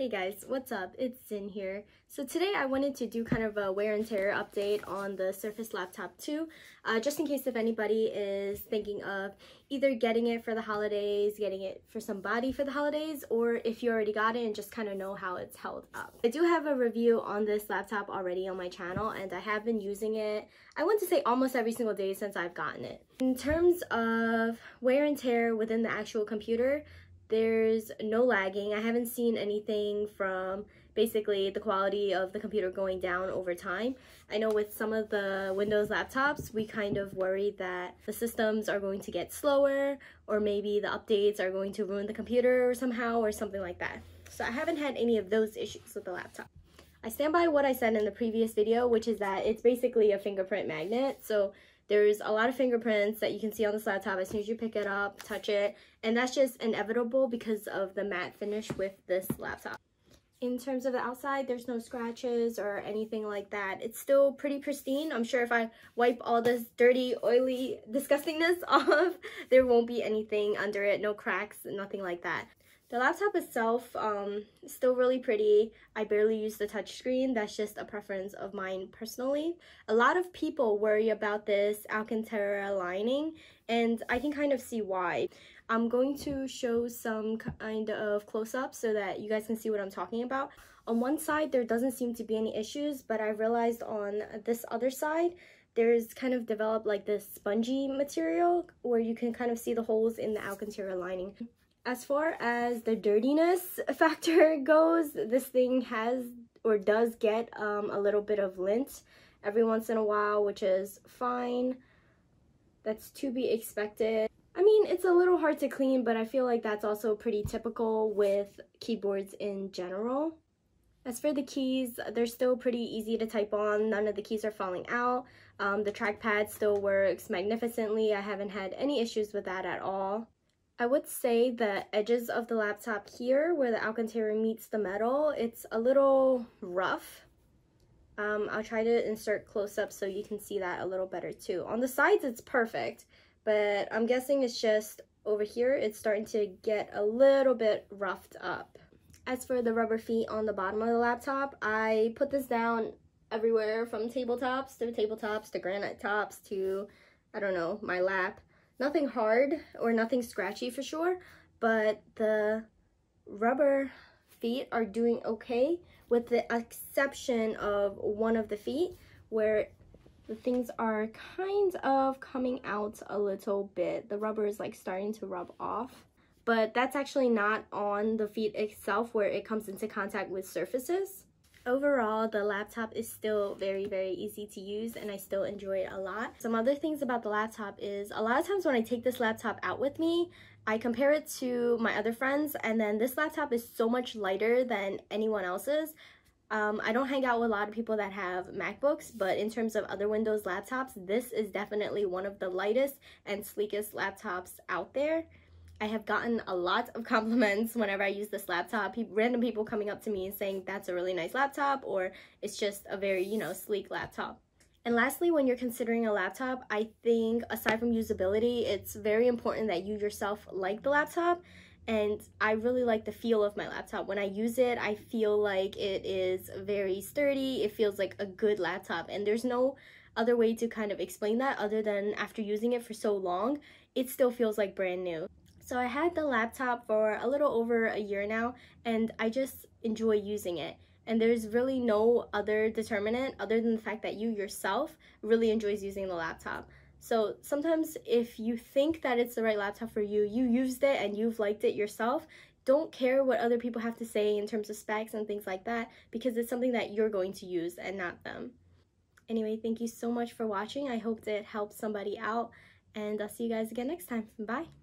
Hey guys, what's up? It's Xin here. So today I wanted to do kind of a wear and tear update on the Surface Laptop 2, uh, just in case if anybody is thinking of either getting it for the holidays, getting it for somebody for the holidays, or if you already got it and just kind of know how it's held up. I do have a review on this laptop already on my channel and I have been using it, I want to say almost every single day since I've gotten it. In terms of wear and tear within the actual computer, there's no lagging. I haven't seen anything from basically the quality of the computer going down over time. I know with some of the Windows laptops, we kind of worry that the systems are going to get slower or maybe the updates are going to ruin the computer somehow or something like that. So I haven't had any of those issues with the laptop. I stand by what I said in the previous video, which is that it's basically a fingerprint magnet. So there's a lot of fingerprints that you can see on this laptop as soon as you pick it up, touch it, and that's just inevitable because of the matte finish with this laptop. In terms of the outside, there's no scratches or anything like that. It's still pretty pristine. I'm sure if I wipe all this dirty, oily disgustingness off, there won't be anything under it, no cracks, nothing like that. The laptop itself um, is still really pretty. I barely use the touchscreen. That's just a preference of mine personally. A lot of people worry about this Alcantara lining and I can kind of see why. I'm going to show some kind of close-up so that you guys can see what I'm talking about. On one side, there doesn't seem to be any issues, but I realized on this other side, there's kind of developed like this spongy material where you can kind of see the holes in the Alcantara lining. As far as the dirtiness factor goes, this thing has or does get um, a little bit of lint every once in a while, which is fine. That's to be expected. I mean, it's a little hard to clean, but I feel like that's also pretty typical with keyboards in general. As for the keys, they're still pretty easy to type on. None of the keys are falling out. Um, the trackpad still works magnificently. I haven't had any issues with that at all. I would say the edges of the laptop here where the Alcantara meets the metal, it's a little rough. Um, I'll try to insert close up so you can see that a little better too. On the sides, it's perfect, but I'm guessing it's just over here, it's starting to get a little bit roughed up. As for the rubber feet on the bottom of the laptop, I put this down everywhere from tabletops to tabletops to granite tops to, I don't know, my lap. Nothing hard or nothing scratchy for sure, but the rubber feet are doing okay with the exception of one of the feet where the things are kind of coming out a little bit. The rubber is like starting to rub off, but that's actually not on the feet itself where it comes into contact with surfaces. Overall, the laptop is still very, very easy to use and I still enjoy it a lot. Some other things about the laptop is a lot of times when I take this laptop out with me, I compare it to my other friends and then this laptop is so much lighter than anyone else's. Um, I don't hang out with a lot of people that have MacBooks, but in terms of other Windows laptops, this is definitely one of the lightest and sleekest laptops out there. I have gotten a lot of compliments whenever I use this laptop. Random people coming up to me and saying that's a really nice laptop or it's just a very, you know, sleek laptop. And lastly, when you're considering a laptop, I think aside from usability, it's very important that you yourself like the laptop. And I really like the feel of my laptop. When I use it, I feel like it is very sturdy. It feels like a good laptop. And there's no other way to kind of explain that other than after using it for so long, it still feels like brand new. So I had the laptop for a little over a year now and I just enjoy using it. And there's really no other determinant other than the fact that you yourself really enjoys using the laptop. So sometimes if you think that it's the right laptop for you, you used it and you've liked it yourself, don't care what other people have to say in terms of specs and things like that because it's something that you're going to use and not them. Anyway, thank you so much for watching. I hope it helped somebody out and I'll see you guys again next time. Bye.